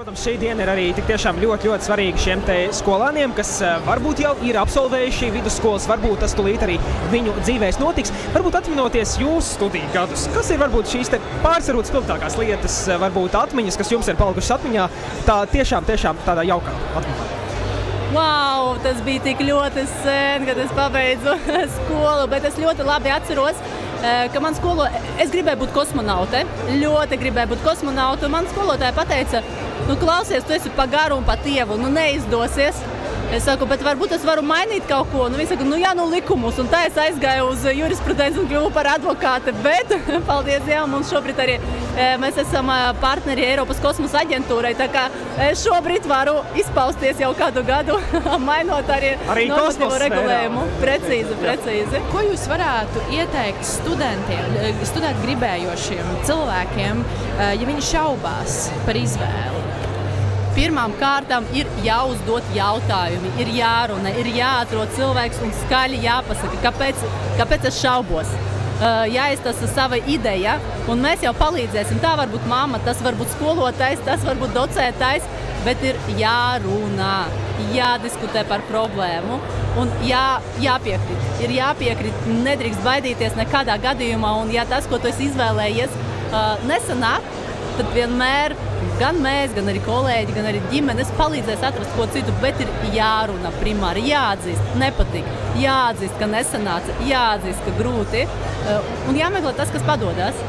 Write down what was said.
Protams, šī diena ir arī tiešām ļoti, ļoti svarīga šiem skolāniem, kas eh, varbūt jau ir absolvējuši vidusskolas, varbūt tas tulīt arī viņu dzīvēs notiks. Varbūt atminoties jūsu studiju gadus, kas ir varbūt šīs pāris varbūt spilgtākās lietas, eh, varbūt atmiņas, kas jums ir palikušas atmiņā, tā tiešām, tiešām tādā jaukā atmiņā. Wow, tas bija tik ļoti sen, kad es pabeidzu skolu, bet es ļoti labi atceros, Eh, ka man skolo, es gribēju būt kosmonaute, ļoti gribēju būt kosmonaute. Man skolotāja teica, nu, klausies, tu esi pa garu un pa tievu, nu neizdosies. Es saku, bet varbūt es varu mainīt kaut ko. Nu, Viņa saka, nu jā, nu likumus. Un tā es aizgāju uz jurisprudenci un kļuvu par advokāti. Bet, paldies Dievam, mums šobrīd arī e, mēs esam e, partneri Eiropas kosmosa aģentūrai. Tā kā es šobrīd varu izpausties jau kādu gadu, mainot arī, arī normatīvo regulējumu. Precīzi, precīzi. Ko jūs varētu ieteikt studentiem, e, studēt gribējošiem cilvēkiem, ja viņi šaubās par izvēli? Pirmām kārtām ir jāuzdod jautājumi, ir jārunā, ir jāatrod cilvēks un skaļi jāpasaka, kāpēc, kāpēc es šaubos. Uh, jāiztasa sava ideja, un mēs jau palīdzēsim. Tā var būt mamma, tas var būt skolotājs, tas var būt docētājs, bet ir jārunā, jādiskutē par problēmu un jā, jāpiekrīt. Ir jāpiekrīt, nedrīkst baidīties nekādā gadījumā, un ja tas, ko tu esi izvēlējies, uh, nesanāk, tad vienmēr gan mēs, gan arī kolēģi, gan arī ģimenes palīdzēs atrast ko citu, bet ir jārunā primāri, jāatzīst, nepatīk, jāatzīst, ka nesanāca, jāatzīst, ka grūti. Eh, un jāmeklē tas, kas padodas.